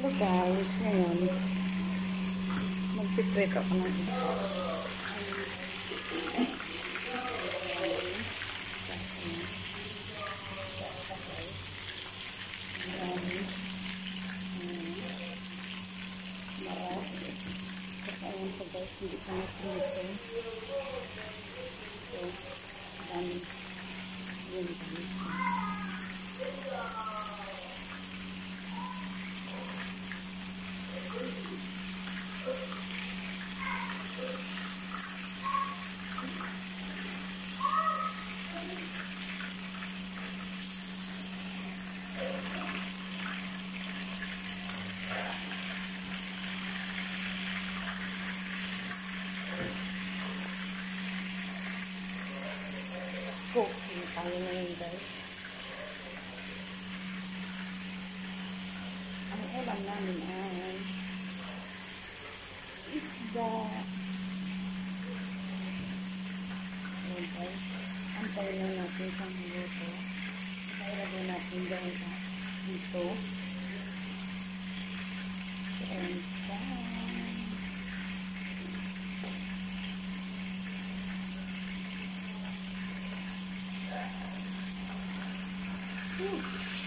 Hello guys, ngayon magpiprep ako ng ito. Ayun po guys, hindi pa nasinito. So, dami. Yun guys. Cooking tayo ngayon guys. Ang ulam namin ay isda. Ayan guys. Antayin lang natin sa luto. Ilagay natin sa dito. Ayan guys. Ooh.